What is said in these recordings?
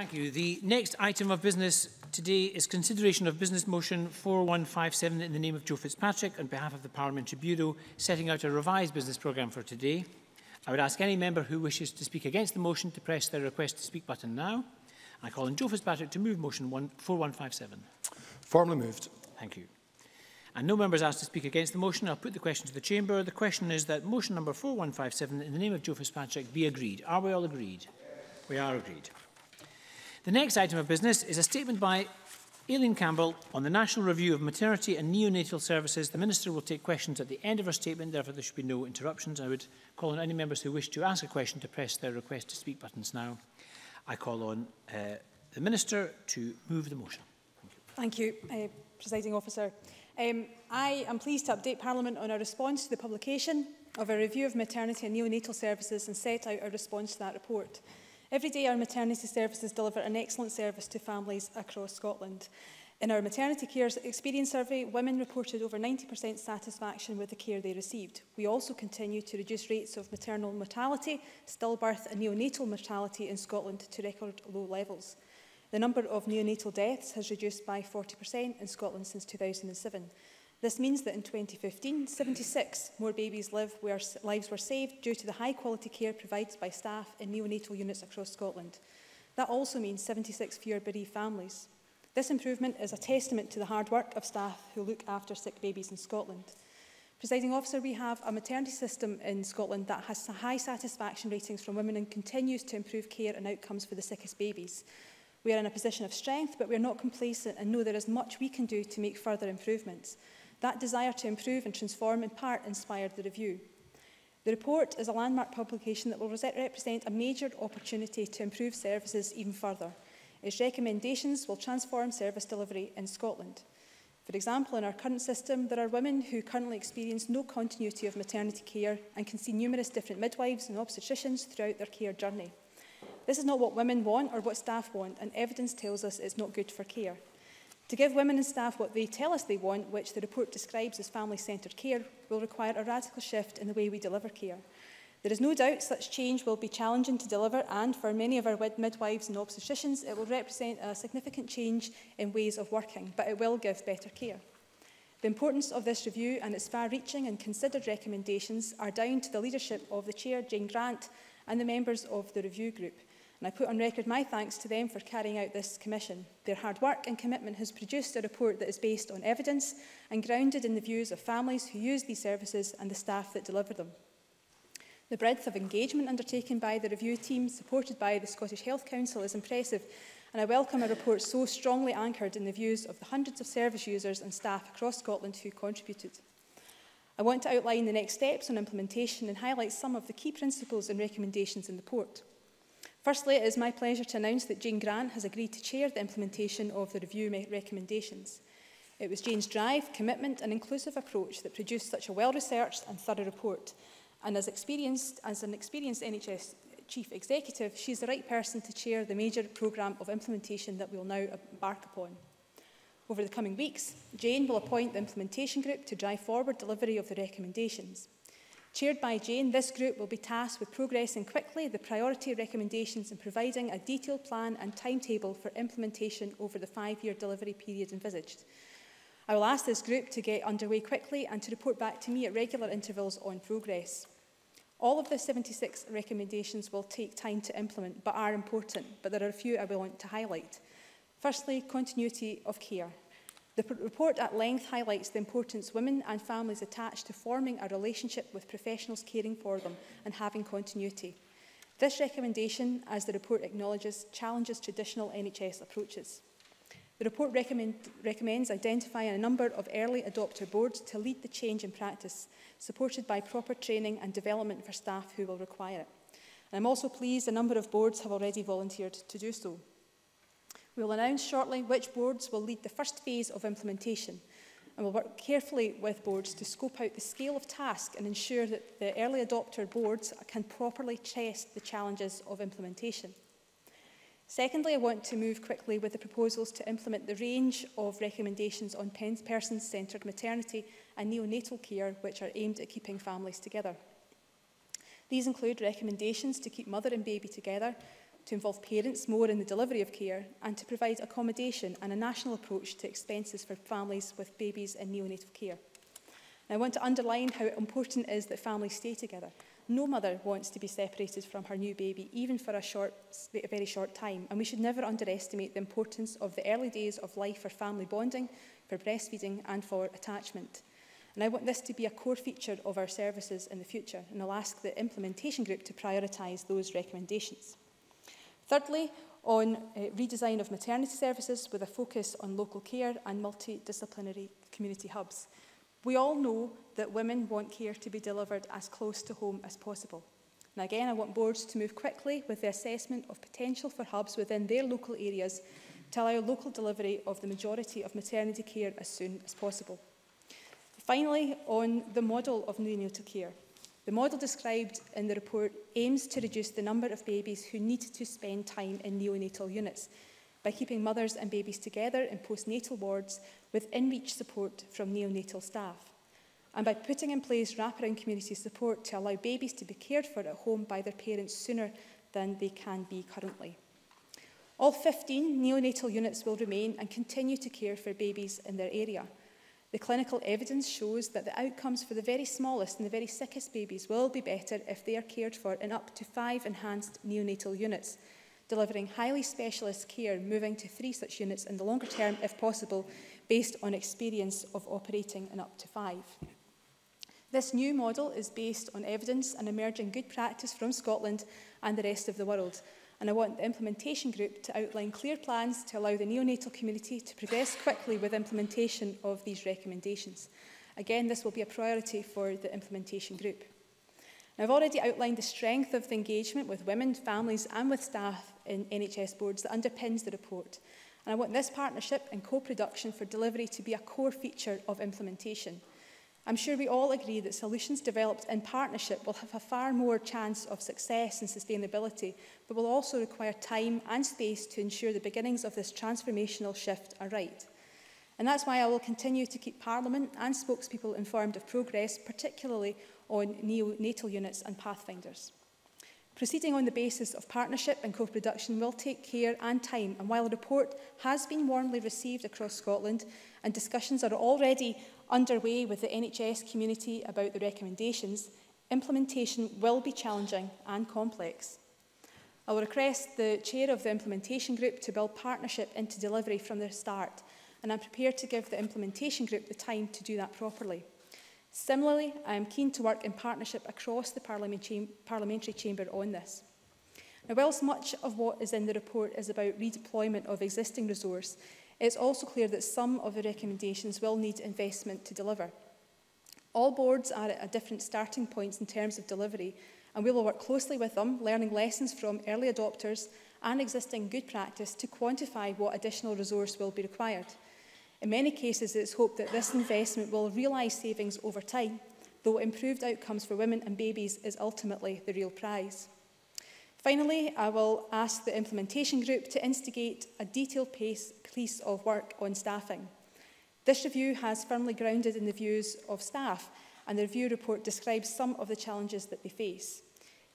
Thank you. The next item of business today is consideration of business motion 4157 in the name of Joe Fitzpatrick on behalf of the Parliamentary Bureau setting out a revised business programme for today. I would ask any member who wishes to speak against the motion to press their request to speak button now. I call on Joe Fitzpatrick to move motion 4157. Formally moved. Thank you. And no member is asked to speak against the motion. I'll put the question to the Chamber. The question is that motion number 4157 in the name of Joe Fitzpatrick be agreed. Are we all agreed? We are agreed. The next item of business is a statement by Aileen Campbell on the National Review of Maternity and Neonatal Services. The Minister will take questions at the end of her statement, therefore there should be no interruptions. I would call on any members who wish to ask a question to press their request to speak buttons now. I call on uh, the Minister to move the motion. Thank you, Thank you uh, Presiding Officer. Um, I am pleased to update Parliament on our response to the publication of a review of maternity and neonatal services and set out our response to that report. Every day our maternity services deliver an excellent service to families across Scotland. In our maternity care experience survey, women reported over 90% satisfaction with the care they received. We also continue to reduce rates of maternal mortality, stillbirth and neonatal mortality in Scotland to record low levels. The number of neonatal deaths has reduced by 40% in Scotland since 2007. This means that in 2015, 76 more babies' live where, lives were saved due to the high quality care provided by staff in neonatal units across Scotland. That also means 76 fewer bereaved families. This improvement is a testament to the hard work of staff who look after sick babies in Scotland. Presiding officer, we have a maternity system in Scotland that has high satisfaction ratings from women and continues to improve care and outcomes for the sickest babies. We are in a position of strength, but we are not complacent and know there is much we can do to make further improvements. That desire to improve and transform in part inspired the review. The report is a landmark publication that will represent a major opportunity to improve services even further. Its recommendations will transform service delivery in Scotland. For example, in our current system, there are women who currently experience no continuity of maternity care and can see numerous different midwives and obstetricians throughout their care journey. This is not what women want or what staff want, and evidence tells us it's not good for care. To give women and staff what they tell us they want, which the report describes as family-centred care, will require a radical shift in the way we deliver care. There is no doubt such change will be challenging to deliver and for many of our midwives and obstetricians it will represent a significant change in ways of working, but it will give better care. The importance of this review and its far-reaching and considered recommendations are down to the leadership of the Chair, Jane Grant, and the members of the review group and I put on record my thanks to them for carrying out this commission. Their hard work and commitment has produced a report that is based on evidence and grounded in the views of families who use these services and the staff that deliver them. The breadth of engagement undertaken by the review team, supported by the Scottish Health Council, is impressive, and I welcome a report so strongly anchored in the views of the hundreds of service users and staff across Scotland who contributed. I want to outline the next steps on implementation and highlight some of the key principles and recommendations in the report. Firstly, it is my pleasure to announce that Jane Grant has agreed to chair the implementation of the review recommendations. It was Jane's drive, commitment and inclusive approach that produced such a well-researched and thorough report. And as, experienced, as an experienced NHS Chief Executive, she is the right person to chair the major programme of implementation that we will now embark upon. Over the coming weeks, Jane will appoint the implementation group to drive forward delivery of the recommendations. Chaired by Jane, this group will be tasked with progressing quickly the priority recommendations and providing a detailed plan and timetable for implementation over the five-year delivery period envisaged. I will ask this group to get underway quickly and to report back to me at regular intervals on progress. All of the 76 recommendations will take time to implement but are important, but there are a few I want to highlight. Firstly, continuity of care. The report at length highlights the importance women and families attach to forming a relationship with professionals caring for them and having continuity. This recommendation, as the report acknowledges, challenges traditional NHS approaches. The report recommend, recommends identifying a number of early adopter boards to lead the change in practice, supported by proper training and development for staff who will require it. And I'm also pleased a number of boards have already volunteered to do so. We will announce shortly which boards will lead the first phase of implementation and will work carefully with boards to scope out the scale of task and ensure that the early adopter boards can properly test the challenges of implementation. Secondly, I want to move quickly with the proposals to implement the range of recommendations on person-centred maternity and neonatal care which are aimed at keeping families together. These include recommendations to keep mother and baby together, to involve parents more in the delivery of care and to provide accommodation and a national approach to expenses for families with babies in neonatal care. And I want to underline how important it is that families stay together. No mother wants to be separated from her new baby, even for a, short, a very short time, and we should never underestimate the importance of the early days of life for family bonding, for breastfeeding and for attachment. And I want this to be a core feature of our services in the future, and I'll ask the implementation group to prioritise those recommendations. Thirdly, on uh, redesign of maternity services with a focus on local care and multidisciplinary community hubs. We all know that women want care to be delivered as close to home as possible. And again, I want boards to move quickly with the assessment of potential for hubs within their local areas to allow local delivery of the majority of maternity care as soon as possible. Finally, on the model of neonatal care. The model described in the report aims to reduce the number of babies who need to spend time in neonatal units by keeping mothers and babies together in postnatal wards with in-reach support from neonatal staff and by putting in place wraparound community support to allow babies to be cared for at home by their parents sooner than they can be currently. All 15 neonatal units will remain and continue to care for babies in their area – The clinical evidence shows that the outcomes for the very smallest and the very sickest babies will be better if they are cared for in up to five enhanced neonatal units, delivering highly specialist care, moving to three such units in the longer term, if possible, based on experience of operating in up to five. This new model is based on evidence and emerging good practice from Scotland and the rest of the world, and I want the implementation group to outline clear plans to allow the neonatal community to progress quickly with implementation of these recommendations. Again, this will be a priority for the implementation group. Now, I've already outlined the strength of the engagement with women, families and with staff in NHS boards that underpins the report. And I want this partnership and co-production for delivery to be a core feature of implementation. I'm sure we all agree that solutions developed in partnership will have a far more chance of success and sustainability, but will also require time and space to ensure the beginnings of this transformational shift are right. And that's why I will continue to keep Parliament and spokespeople informed of progress, particularly on neonatal units and pathfinders. Proceeding on the basis of partnership and co-production will take care and time, and while the report has been warmly received across Scotland and discussions are already underway with the NHS community about the recommendations, implementation will be challenging and complex. I will request the chair of the implementation group to build partnership into delivery from the start, and I'm prepared to give the implementation group the time to do that properly. Similarly, I am keen to work in partnership across the parliamentary chamber on this. Now, whilst much of what is in the report is about redeployment of existing resource, it is also clear that some of the recommendations will need investment to deliver. All boards are at a different starting points in terms of delivery, and we will work closely with them, learning lessons from early adopters and existing good practice to quantify what additional resource will be required. In many cases, it is hoped that this investment will realise savings over time, though improved outcomes for women and babies is ultimately the real prize. Finally, I will ask the implementation group to instigate a detailed pace, piece of work on staffing. This review has firmly grounded in the views of staff and the review report describes some of the challenges that they face.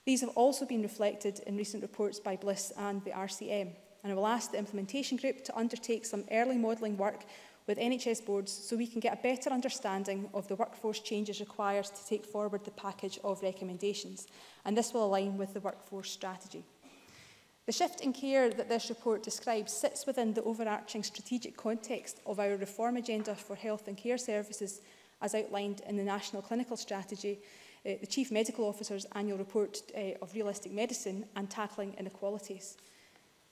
These have also been reflected in recent reports by Bliss and the RCM. And I will ask the implementation group to undertake some early modelling work with NHS boards so we can get a better understanding of the workforce changes required to take forward the package of recommendations, and this will align with the workforce strategy. The shift in care that this report describes sits within the overarching strategic context of our reform agenda for health and care services as outlined in the National Clinical Strategy, uh, the Chief Medical Officer's annual report uh, of realistic medicine and tackling inequalities.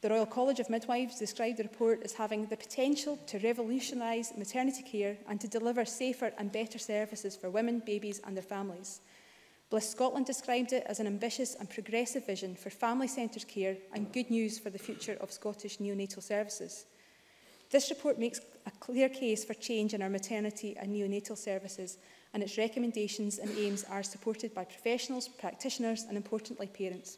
The Royal College of Midwives described the report as having the potential to revolutionise maternity care and to deliver safer and better services for women, babies and their families. Bliss Scotland described it as an ambitious and progressive vision for family-centred care and good news for the future of Scottish neonatal services. This report makes a clear case for change in our maternity and neonatal services and its recommendations and aims are supported by professionals, practitioners and importantly parents.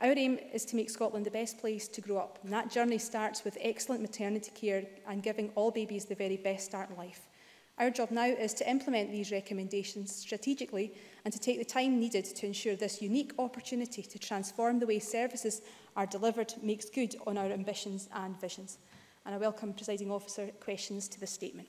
Our aim is to make Scotland the best place to grow up, and that journey starts with excellent maternity care and giving all babies the very best start in life. Our job now is to implement these recommendations strategically and to take the time needed to ensure this unique opportunity to transform the way services are delivered makes good on our ambitions and visions. And I welcome, Presiding Officer, questions to this statement.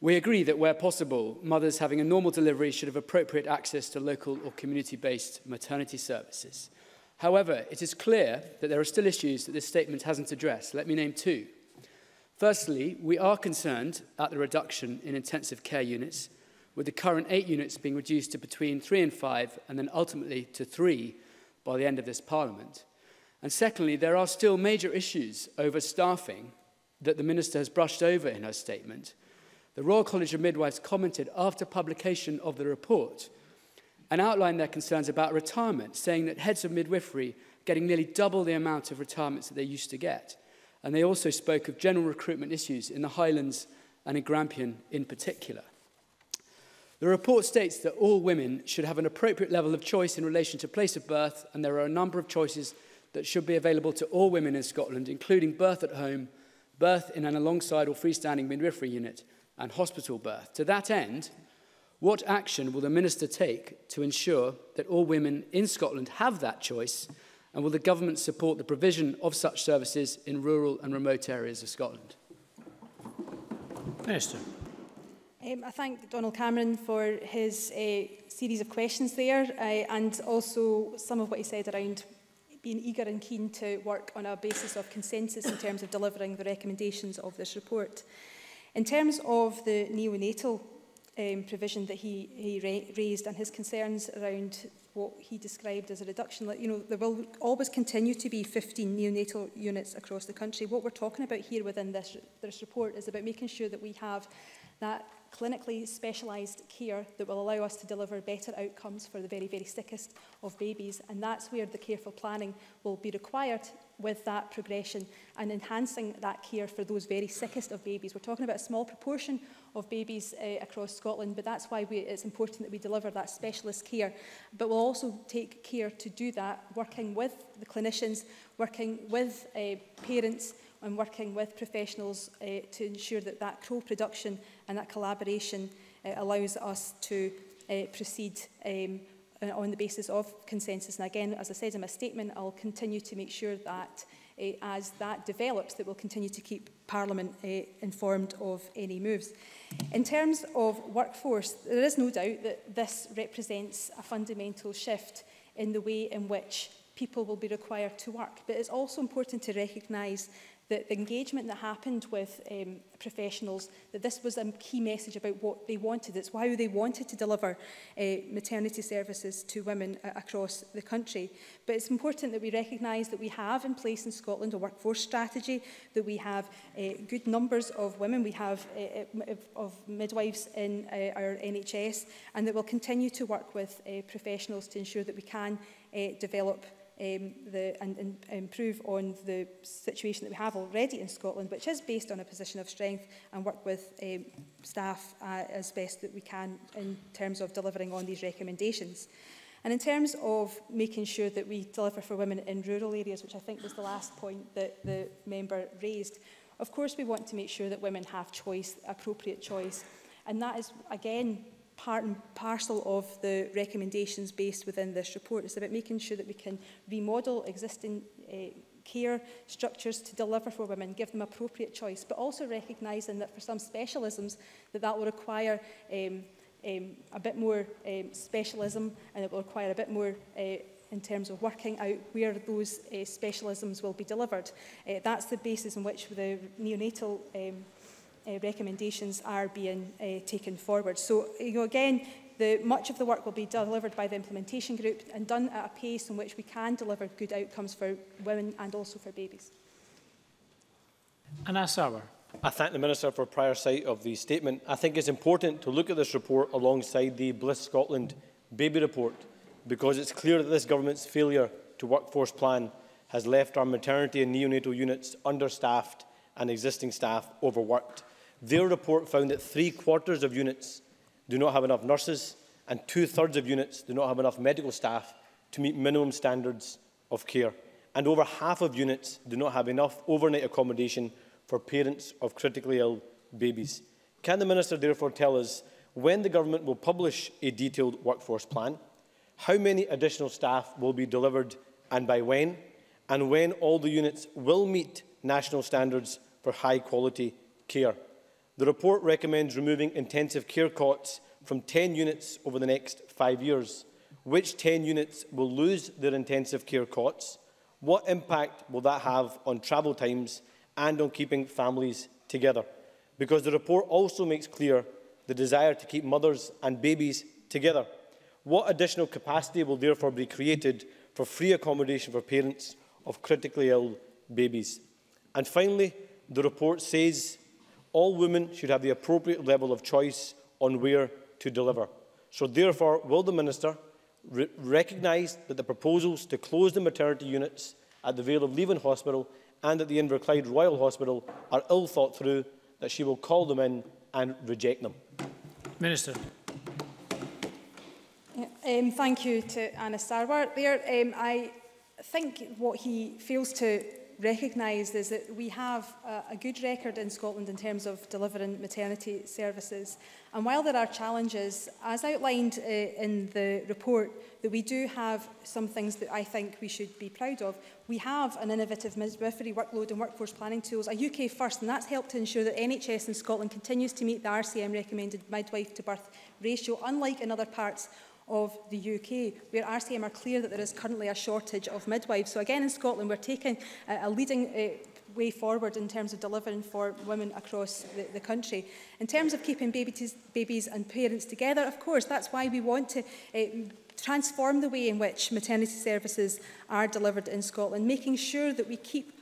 We agree that where possible, mothers having a normal delivery should have appropriate access to local or community-based maternity services. However, it is clear that there are still issues that this statement hasn't addressed. Let me name two. Firstly, we are concerned at the reduction in intensive care units, with the current eight units being reduced to between three and five, and then ultimately to three by the end of this Parliament. And secondly, there are still major issues over staffing that the Minister has brushed over in her statement. The Royal College of Midwives commented after publication of the report – and outlined their concerns about retirement, saying that heads of midwifery are getting nearly double the amount of retirements that they used to get. And they also spoke of general recruitment issues in the Highlands and in Grampian in particular. The report states that all women should have an appropriate level of choice in relation to place of birth, and there are a number of choices that should be available to all women in Scotland, including birth at home, birth in an alongside or freestanding midwifery unit, and hospital birth. To that end, What action will the Minister take to ensure that all women in Scotland have that choice and will the government support the provision of such services in rural and remote areas of Scotland? Minister. Um, I thank Donald Cameron for his uh, series of questions there uh, and also some of what he said around being eager and keen to work on a basis of consensus in terms of delivering the recommendations of this report. In terms of the neonatal um, provision that he, he ra raised and his concerns around what he described as a reduction. Like, you know, there will always continue to be 15 neonatal units across the country. What we're talking about here within this, this report is about making sure that we have that clinically specialised care that will allow us to deliver better outcomes for the very, very sickest of babies. And that's where the careful planning will be required with that progression and enhancing that care for those very sickest of babies. We're talking about a small proportion of babies uh, across Scotland, but that's why we, it's important that we deliver that specialist care. But we'll also take care to do that, working with the clinicians, working with uh, parents, and working with professionals uh, to ensure that that co-production and that collaboration uh, allows us to uh, proceed um, Uh, on the basis of consensus. And again, as I said in my statement, I'll continue to make sure that uh, as that develops, that we'll continue to keep Parliament uh, informed of any moves. In terms of workforce, there is no doubt that this represents a fundamental shift in the way in which people will be required to work. But it's also important to recognise that the engagement that happened with um, professionals, that this was a key message about what they wanted. It's why they wanted to deliver uh, maternity services to women uh, across the country. But it's important that we recognise that we have in place in Scotland a workforce strategy, that we have uh, good numbers of women, we have uh, uh of midwives in uh, our NHS, and that we'll continue to work with uh, professionals to ensure that we can uh, develop um, the, and, and improve on the situation that we have already in Scotland, which is based on a position of strength and work with um, staff uh, as best that we can in terms of delivering on these recommendations. And in terms of making sure that we deliver for women in rural areas, which I think was the last point that the member raised, of course we want to make sure that women have choice, appropriate choice. And that is, again, part and parcel of the recommendations based within this report. It's about making sure that we can remodel existing uh, care structures to deliver for women, give them appropriate choice, but also recognising that for some specialisms that that will require um, um, a bit more um, specialism and it will require a bit more uh, in terms of working out where those uh, specialisms will be delivered. Uh, that's the basis on which the neonatal um, uh, recommendations are being uh, taken forward. So, you know, again, the, much of the work will be delivered by the implementation group and done at a pace in which we can deliver good outcomes for women and also for babies. Anas Sauer. I thank the Minister for prior sight of the statement. I think it's important to look at this report alongside the Bliss Scotland baby report because it's clear that this government's failure to workforce plan has left our maternity and neonatal units understaffed and existing staff overworked. Their report found that three quarters of units do not have enough nurses and two thirds of units do not have enough medical staff to meet minimum standards of care. And over half of units do not have enough overnight accommodation for parents of critically ill babies. Can the Minister therefore tell us when the government will publish a detailed workforce plan, how many additional staff will be delivered and by when, and when all the units will meet national standards for high quality care? The report recommends removing intensive care cots from 10 units over the next five years. Which 10 units will lose their intensive care cots? What impact will that have on travel times and on keeping families together? Because the report also makes clear the desire to keep mothers and babies together. What additional capacity will therefore be created for free accommodation for parents of critically ill babies? And finally, the report says all women should have the appropriate level of choice on where to deliver. So therefore, will the Minister re recognise that the proposals to close the maternity units at the Vale of Leaven Hospital and at the Inverclyde Royal Hospital are ill thought through, that she will call them in and reject them? Minister. Um, thank you to Anna Sarwar there. Um, I think what he fails to recognised is that we have a, a good record in Scotland in terms of delivering maternity services. And while there are challenges, as outlined uh, in the report, that we do have some things that I think we should be proud of. We have an innovative midwifery workload and workforce planning tools, a UK first, and that's helped to ensure that NHS in Scotland continues to meet the RCM recommended midwife to birth ratio, unlike in other parts of the UK, where RCM are clear that there is currently a shortage of midwives. So again, in Scotland, we're taking a, a leading uh, way forward in terms of delivering for women across the, the country. In terms of keeping babies, babies and parents together, of course, that's why we want to uh, transform the way in which maternity services are delivered in Scotland, making sure that we keep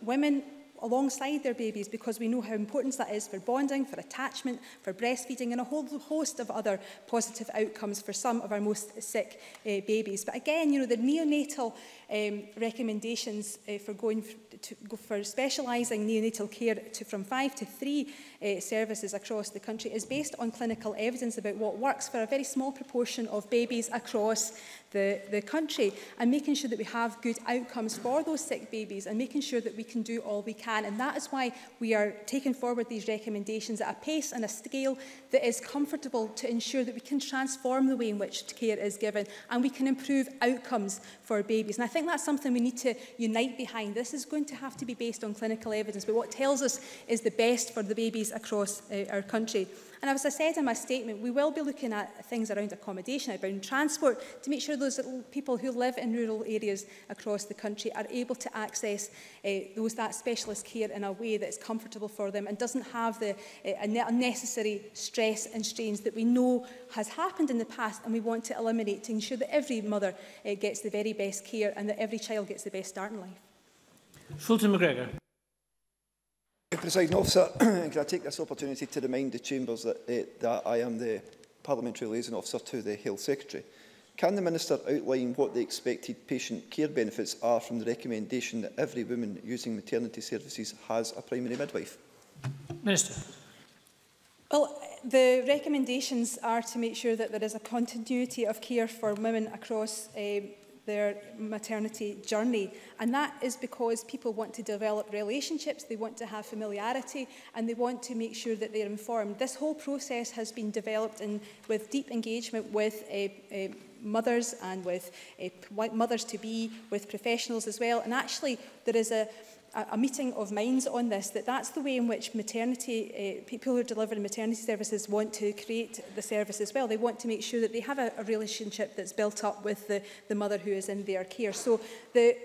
women alongside their babies because we know how important that is for bonding, for attachment, for breastfeeding and a whole host of other positive outcomes for some of our most sick uh, babies. But again, you know, the neonatal um, recommendations uh, for going to, go for specialising neonatal care to, from five to three uh, services across the country is based on clinical evidence about what works for a very small proportion of babies across the, the country and making sure that we have good outcomes for those sick babies and making sure that we can do all we can. And that is why we are taking forward these recommendations at a pace and a scale that is comfortable to ensure that we can transform the way in which care is given and we can improve outcomes for babies. And I think that's something we need to unite behind. This is going to have to be based on clinical evidence, but what tells us is the best for the babies across uh, our country. And as I said in my statement, we will be looking at things around accommodation, around transport, to make sure those people who live in rural areas across the country are able to access uh, those, that specialist care in a way that is comfortable for them and doesn't have the uh, unnecessary stress and strains that we know has happened in the past and we want to eliminate to ensure that every mother uh, gets the very best care and that every child gets the best start in life. Fulton McGregor. Presiding officer, can I take this opportunity to remind the chambers that, uh, that I am the parliamentary liaison officer to the health secretary. Can the minister outline what the expected patient care benefits are from the recommendation that every woman using maternity services has a primary midwife? Minister. Well, the recommendations are to make sure that there is a continuity of care for women across uh, their maternity journey. And that is because people want to develop relationships, they want to have familiarity, and they want to make sure that they're informed. This whole process has been developed in, with deep engagement with a, eh, a eh, mothers and with a, eh, mothers-to-be, with professionals as well. And actually, there is a a, a meeting of minds on this, that that's the way in which maternity, uh, people who are delivering maternity services want to create the service as well. They want to make sure that they have a, a relationship that's built up with the, the mother who is in their care. So the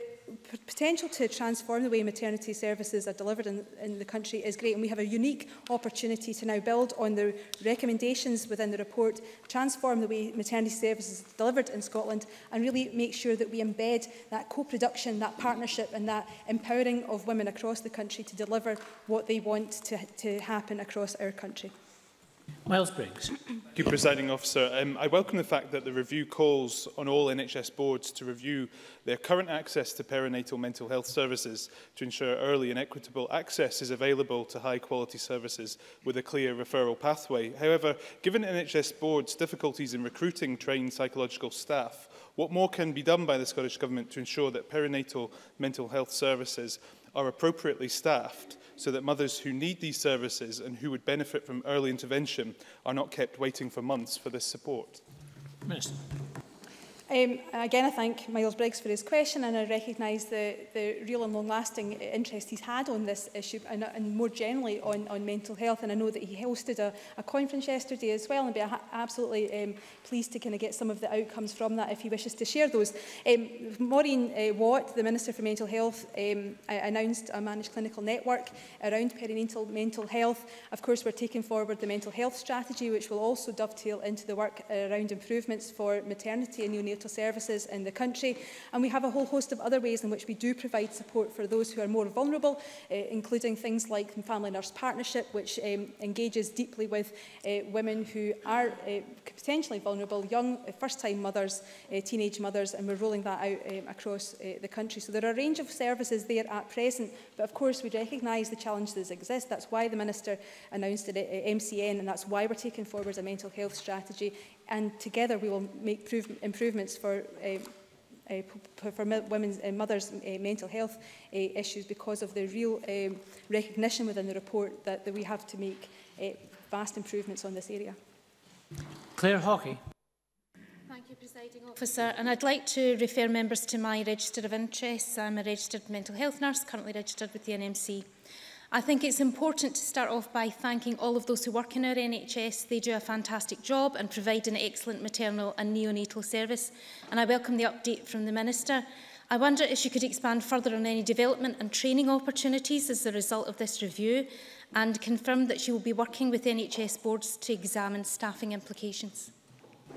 potential to transform the way maternity services are delivered in, in the country is great and we have a unique opportunity to now build on the recommendations within the report, transform the way maternity services are delivered in Scotland and really make sure that we embed that co-production, that partnership and that empowering of women across the country to deliver what they want to, to happen across our country. Miles Briggs. Thank you, Presiding Officer. Um, I welcome the fact that the review calls on all NHS boards to review their current access to perinatal mental health services to ensure early and equitable access is available to high quality services with a clear referral pathway. However, given NHS boards difficulties in recruiting trained psychological staff, what more can be done by the Scottish Government to ensure that perinatal mental health services are appropriately staffed so that mothers who need these services and who would benefit from early intervention are not kept waiting for months for this support? Minister. Um, again, I thank Miles Briggs for his question and I recognise the, the real and long-lasting interest he's had on this issue and, and more generally on, on mental health. And I know that he hosted a, a conference yesterday as well and be absolutely um, pleased to kind of get some of the outcomes from that if he wishes to share those. Um, Maureen uh, Watt, the Minister for Mental Health, um, announced a managed clinical network around perinatal mental health. Of course, we're taking forward the mental health strategy, which will also dovetail into the work around improvements for maternity and neonatal prenatal services in the country. And we have a whole host of other ways in which we do provide support for those who are more vulnerable, uh, including things like the Family Nurse Partnership, which um, engages deeply with uh, women who are uh, potentially vulnerable, young, uh, first-time mothers, uh, teenage mothers, and we're rolling that out um, across uh, the country. So there are a range of services there at present, but of course we recognise the challenges that exist. That's why the Minister announced at MCN, and that's why we're taking forward a mental health strategy and together we will make prove, improvements for uh, uh, for women's uh, mothers' uh, mental health uh, issues because of the real um, recognition within the report that, that we have to make uh, vast improvements on this area. Claire Hockey. Thank you, Presiding Officer. And I'd like to refer members to my register of interests. I'm a registered mental health nurse, currently registered with the NMC. I think it's important to start off by thanking all of those who work in our NHS. They do a fantastic job and provide an excellent maternal and neonatal service. And I welcome the update from the Minister. I wonder if you could expand further on any development and training opportunities as a result of this review and confirm that she will be working with NHS boards to examine staffing implications.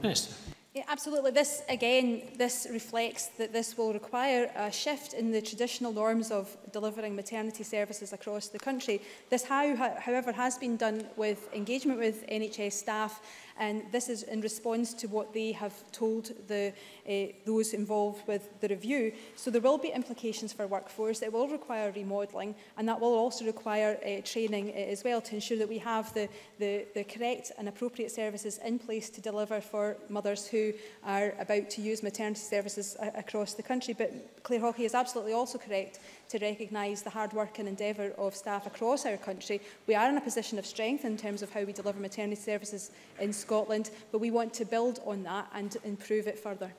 Minister. Yeah, absolutely. This, again, this reflects that this will require a shift in the traditional norms of delivering maternity services across the country. This, how, however, has been done with engagement with NHS staff and this is in response to what they have told the, uh, those involved with the review. So there will be implications for workforce. It will require remodelling and that will also require uh, training uh, as well to ensure that we have the, the, the correct and appropriate services in place to deliver for mothers who are about to use maternity services uh, across the country. But Claire Hockey is absolutely also correct to recognise the hard work and endeavour of staff across our country. We are in a position of strength in terms of how we deliver maternity services in Scotland, but we want to build on that and improve it further.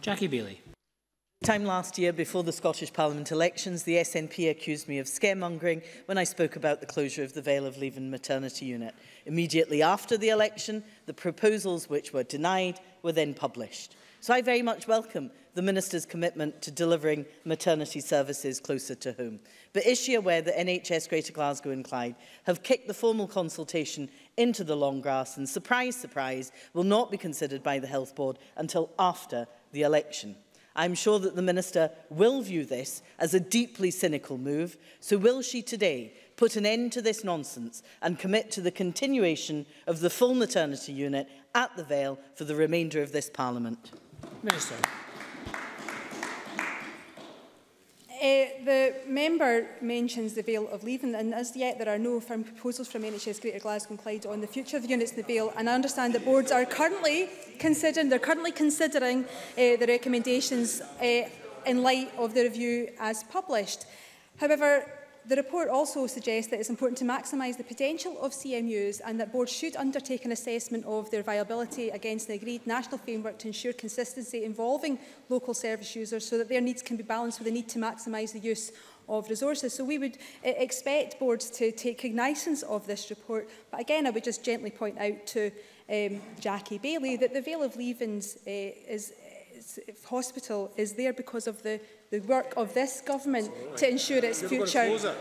Jackie Bailey. Time last year, before the Scottish Parliament elections, the SNP accused me of scaremongering when I spoke about the closure of the Vale of Leven maternity unit. Immediately after the election, the proposals which were denied were then published. So I very much welcome the Minister's commitment to delivering maternity services closer to home. But is she aware that NHS Greater Glasgow and Clyde have kicked the formal consultation into the long grass and, surprise, surprise, will not be considered by the Health Board until after the election? I'm sure that the Minister will view this as a deeply cynical move, so will she today put an end to this nonsense and commit to the continuation of the full maternity unit at the Vale for the remainder of this Parliament? Minister. uh, the member mentions the Vale of Leaving, and as yet there are no firm proposals from NHS Greater Glasgow and Clyde on the future of the units in the Vale, and I understand that boards are currently considering, they're currently considering uh, the recommendations uh, in light of the review as published. However, The report also suggests that it's important to maximise the potential of CMUs and that boards should undertake an assessment of their viability against the agreed national framework to ensure consistency involving local service users so that their needs can be balanced with the need to maximise the use of resources. So we would uh, expect boards to take cognizance of this report. But again, I would just gently point out to um, Jackie Bailey that the Vale of Leavens uh, eh, is, is, hospital is there because of the the work of this government to ensure its future.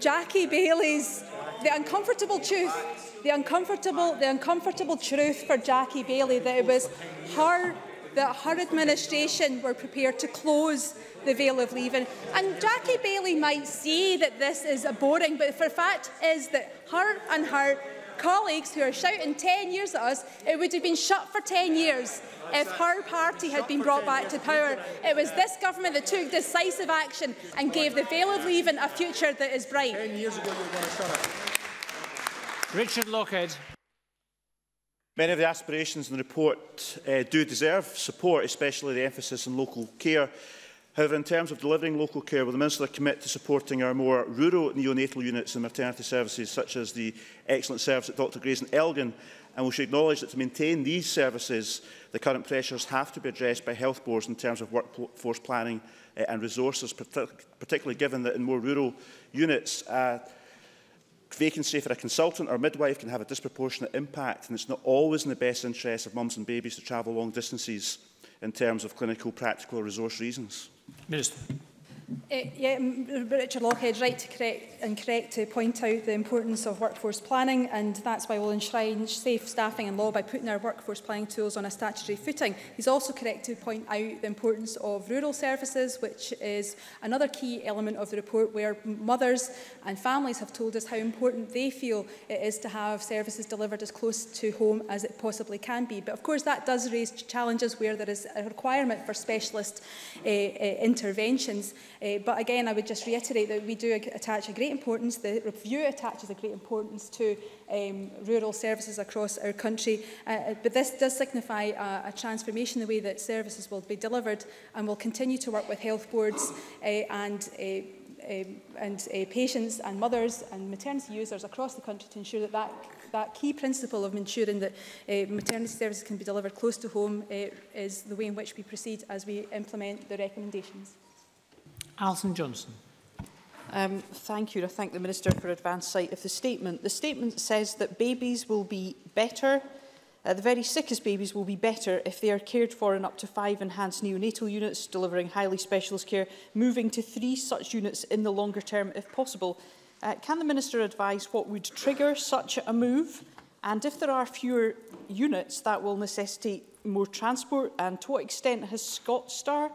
Jackie Bailey's the uncomfortable truth, the uncomfortable, the uncomfortable truth for Jackie Bailey that it was her that her administration were prepared to close the Vale of Leaven. And Jackie Bailey might see that this is a boring, but the fact is that her and her colleagues who are shouting 10 years at us, it would have been shut for 10 years if her party had been brought back to power. It was this government that took decisive action and gave the Vale of leaving a future that is bright. Richard Lockhead. Many of the aspirations in the report uh, do deserve support, especially the emphasis on local care However, in terms of delivering local care, will the Minister commit to supporting our more rural neonatal units and maternity services, such as the excellent service at Dr Gray's Elgin? And we should acknowledge that to maintain these services, the current pressures have to be addressed by health boards in terms of workforce planning uh, and resources, particularly given that in more rural units, uh, vacancy for a consultant or midwife can have a disproportionate impact and it's not always in the best interest of mums and babies to travel long distances in terms of clinical, practical or resource reasons. Minister. Uh, yeah, Richard Lockhead, right to correct and correct to point out the importance of workforce planning, and that's why we'll enshrine safe staffing and law by putting our workforce planning tools on a statutory footing. He's also correct to point out the importance of rural services, which is another key element of the report where mothers and families have told us how important they feel it is to have services delivered as close to home as it possibly can be. But of course, that does raise challenges where there is a requirement for specialist uh, uh, interventions. Uh, but again, I would just reiterate that we do attach a great importance, the review attaches a great importance to um, rural services across our country. Uh, uh, but this does signify a, a transformation in the way that services will be delivered and will continue to work with health boards uh, and uh, um, and uh, patients and mothers and maternity users across the country to ensure that that, that key principle of ensuring that uh, maternity services can be delivered close to home uh, is the way in which we proceed as we implement the recommendations. Alison Johnson. Um, thank you. I thank the Minister for advanced sight of the statement. The statement says that babies will be better, uh, the very sickest babies will be better if they are cared for in up to five enhanced neonatal units, delivering highly specialist care, moving to three such units in the longer term if possible. Uh, can the Minister advise what would trigger such a move? And if there are fewer units, that will necessitate more transport. And to what extent has ScotStar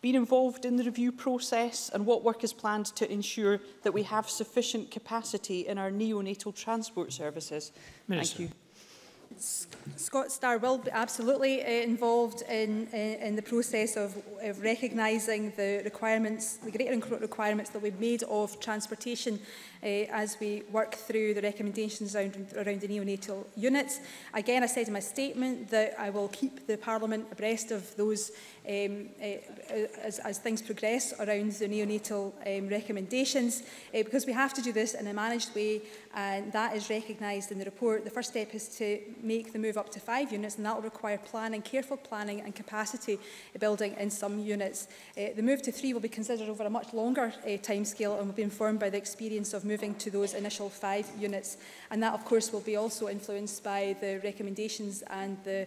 been involved in the review process and what work is planned to ensure that we have sufficient capacity in our neonatal transport services? Minister. Thank you. Scott Star will be absolutely uh, involved in, in, uh, in the process of, of recognising the requirements, the greater requirements that we've made of transportation uh, as we work through the recommendations around, around the neonatal units. Again, I said in my statement that I will keep the Parliament abreast of those um, uh, as, as things progress around the neonatal um, recommendations uh, because we have to do this in a managed way and that is recognised in the report. The first step is to make the move up to five units, and that will require planning, careful planning and capacity eh, building in some units. Uh, the move to three will be considered over a much longer uh, timescale and will be informed by the experience of moving to those initial five units. And that, of course, will be also influenced by the recommendations and the,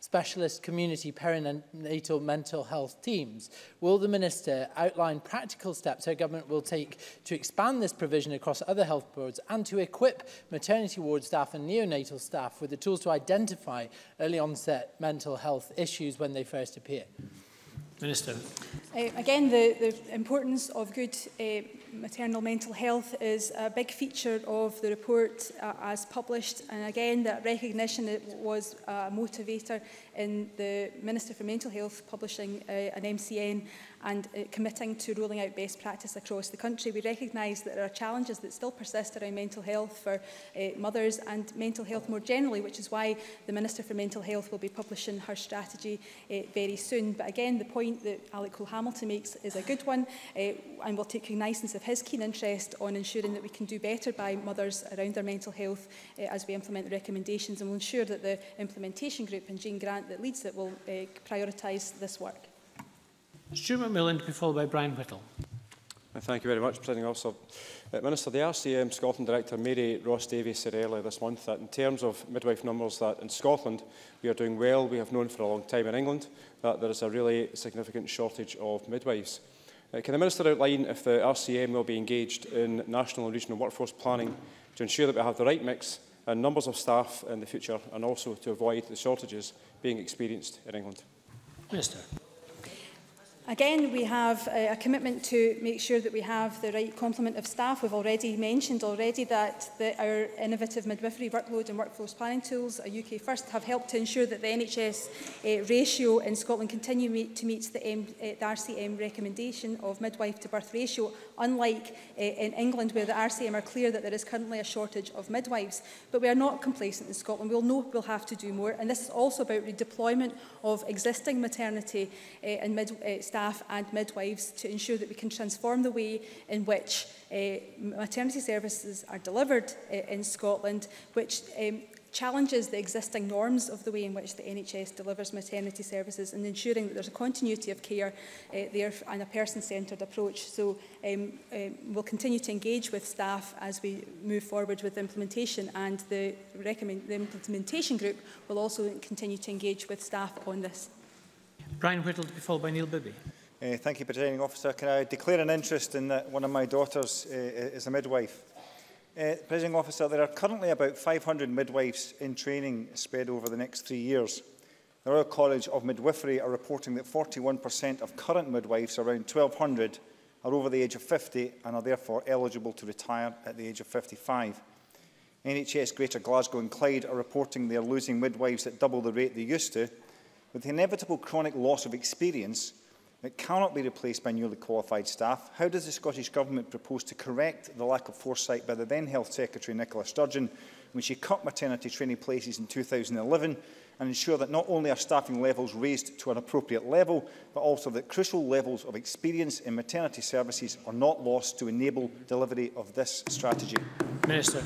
specialist community perinatal mental health teams. Will the Minister outline practical steps her government will take to expand this provision across other health boards and to equip maternity ward staff and neonatal staff with the tools to identify early onset mental health issues when they first appear? Minister. Uh, again, the, the importance of good uh, maternal mental health is a big feature of the report uh, as published and again that recognition it was a motivator in the Minister for Mental Health publishing uh, an MCN and uh, committing to rolling out best practice across the country. We recognise that there are challenges that still persist around mental health for uh, mothers and mental health more generally, which is why the Minister for Mental Health will be publishing her strategy uh, very soon. But again, the point that Alec Cole-Hamilton makes is a good one, uh, and we'll take cognizance of his keen interest on ensuring that we can do better by mothers around their mental health uh, as we implement the recommendations, and we'll ensure that the implementation group and Jean Grant that leads it will uh, prioritise this work. Stuart McMillan to be followed by Brian Whittle. Thank you very much, President Officer. Uh, Minister, the RCM Scotland Director Mary Ross Davies said earlier this month that in terms of midwife numbers that in Scotland we are doing well, we have known for a long time in England that there is a really significant shortage of midwives. Uh, can the Minister outline if the RCM will be engaged in national and regional workforce planning to ensure that we have the right mix and numbers of staff in the future and also to avoid the shortages being experienced in England? Minister. Again, we have uh, a commitment to make sure that we have the right complement of staff. We've already mentioned already that the, our innovative midwifery workload and workforce planning tools, a UK First, have helped to ensure that the NHS uh, ratio in Scotland continue meet, to meet the, M, uh, the RCM recommendation of midwife to birth ratio, unlike uh, in England where the RCM are clear that there is currently a shortage of midwives. But we are not complacent in Scotland. We'll know we'll have to do more. And this is also about redeployment of existing maternity uh, and mid, uh, staff and midwives to ensure that we can transform the way in which uh, maternity services are delivered uh, in Scotland, which um, challenges the existing norms of the way in which the NHS delivers maternity services and ensuring that there's a continuity of care uh, there and a person-centred approach. So um, um, we'll continue to engage with staff as we move forward with implementation and the, recommend the implementation group will also continue to engage with staff on this. Brian Whittle to be followed by Neil Bibby. Uh, thank you, Presiding Officer. Can I declare an interest in that one of my daughters uh, uh is a midwife? Uh, Presiding Officer, there are currently about 500 midwives in training spread over the next three years. The Royal College of Midwifery are reporting that 41% of current midwives, around 1,200, are over the age of 50 and are therefore eligible to retire at the age of 55. NHS Greater Glasgow and Clyde are reporting they are losing midwives at double the rate they used to, With the inevitable chronic loss of experience that cannot be replaced by newly qualified staff, how does the Scottish Government propose to correct the lack of foresight by the then Health Secretary Nicola Sturgeon when she cut maternity training places in 2011 and ensure that not only are staffing levels raised to an appropriate level, but also that crucial levels of experience in maternity services are not lost to enable delivery of this strategy? Minister.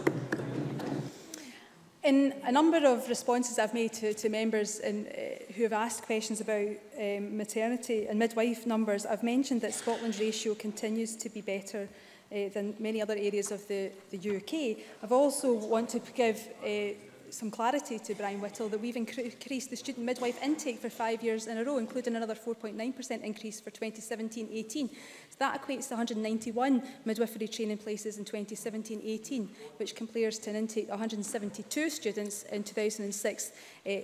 In a number of responses I've made to, to members in, uh, who have asked questions about um, maternity and midwife numbers, I've mentioned that Scotland's ratio continues to be better uh, than many other areas of the, the UK. I've also wanted to give uh, some clarity to Brian Whittle that we've increased the student midwife intake for five years in a row, including another 4.9% increase for 2017-18. So that equates to 191 midwifery training places in 2017-18, which compares to an intake of 172 students in 2006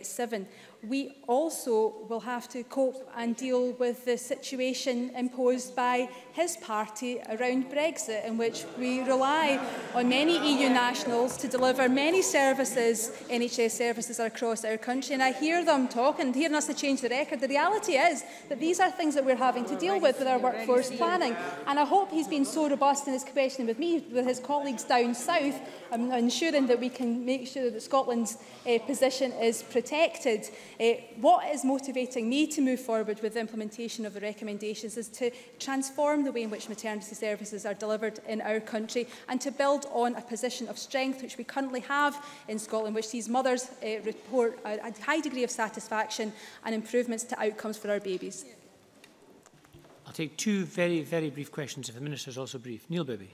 07 eh, We also will have to cope and deal with the situation imposed by his party around Brexit, in which we rely on many EU nationals to deliver many services, NHS services across our country. And I hear them talking, hearing us to change the record. The reality is that these are things that we're having to deal with with our workforce planning. And I hope he's been so robust in his questioning with me, with his colleagues down south, um, ensuring that we can make sure that Scotland's uh, position is protected. Uh, what is motivating me to move forward with the implementation of the recommendations is to transform the way in which maternity services are delivered in our country and to build on a position of strength which we currently have in Scotland, which sees mothers uh, report a, a high degree of satisfaction and improvements to outcomes for our babies. I'll take two very, very brief questions, if the Minister is also brief. Neil Bibby.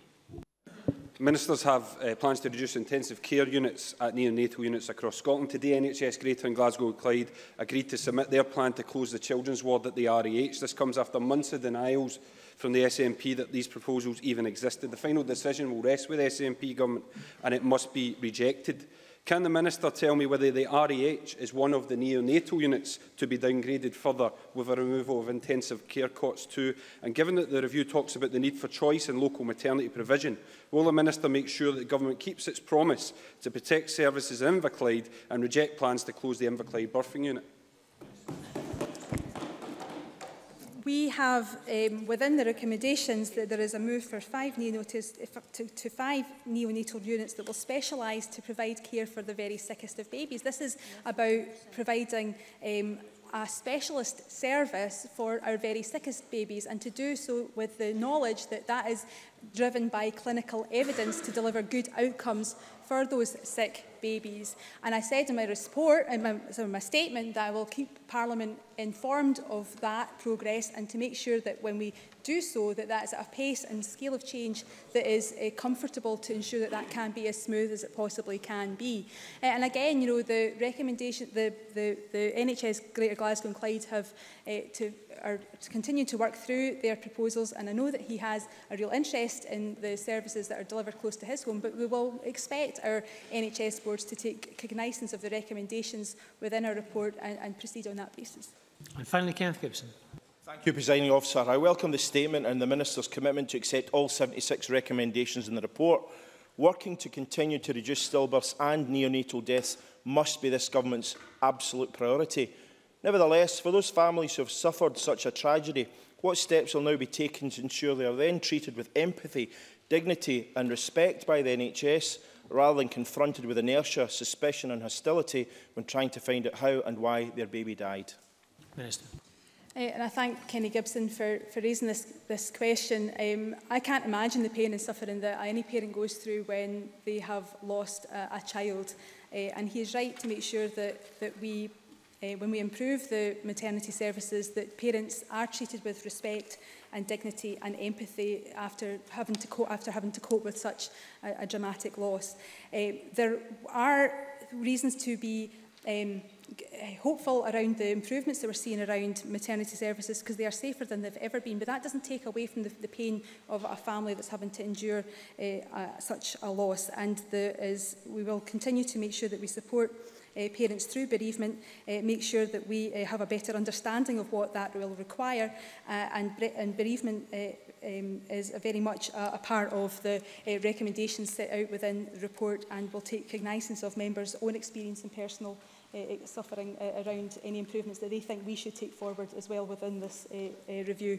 Ministers have uh, plans to reduce intensive care units at neonatal units across Scotland. Today, NHS Greater and Glasgow and Clyde agreed to submit their plan to close the children's ward at the REH. This comes after months of denials from the SNP that these proposals even existed. The final decision will rest with the SNP government and it must be rejected. Can the Minister tell me whether the REH is one of the neonatal units to be downgraded further with a removal of intensive care cots too? And given that the review talks about the need for choice and local maternity provision, will the Minister make sure that the Government keeps its promise to protect services in Inverclyde and reject plans to close the Inverclyde birthing unit? we have um, within the recommendations that there is a move for five neonates, to, to five neonatal units that will specialise to provide care for the very sickest of babies. This is about providing um, a specialist service for our very sickest babies and to do so with the knowledge that that is driven by clinical evidence to deliver good outcomes for those sick babies. And I said in my report, in my, sorry, my statement, that I will keep Parliament informed of that progress and to make sure that when we do so, that that is at a pace and scale of change that is uh, comfortable to ensure that that can be as smooth as it possibly can be. Uh, and again, you know, the recommendation, the, the, the NHS Greater Glasgow and Clyde have uh, to, or to continue to work through their proposals. And I know that he has a real interest in the services that are delivered close to his home, but we will expect our NHS boards to take cognizance of the recommendations within our report and, and proceed on that basis. And finally, Kenneth Gibson. Thank you, Presiding Officer. I welcome the statement and the Minister's commitment to accept all 76 recommendations in the report. Working to continue to reduce stillbirths and neonatal deaths must be this Government's absolute priority. Nevertheless, for those families who have suffered such a tragedy, what steps will now be taken to ensure they are then treated with empathy, dignity and respect by the NHS, rather than confronted with inertia, suspicion and hostility when trying to find out how and why their baby died? Minister. Uh, and I thank Kenny Gibson for, for raising this, this question. Um, I can't imagine the pain and suffering that any parent goes through when they have lost a, a child. Uh, and he is right to make sure that, that we uh, when we improve the maternity services, that parents are treated with respect and dignity and empathy after having to cope, after having to cope with such a, a dramatic loss. Uh, there are reasons to be um, hopeful around the improvements that we're seeing around maternity services because they are safer than they've ever been. But that doesn't take away from the, the pain of a family that's having to endure uh, uh, such a loss. And the, is, we will continue to make sure that we support uh, parents through bereavement, uh, make sure that we uh, have a better understanding of what that will require. Uh, and, and bereavement uh, um, is a very much a, a part of the uh, recommendations set out within the report and will take cognizance of members' own experience and personal uh, suffering uh, around any improvements that they think we should take forward as well within this uh, uh, review.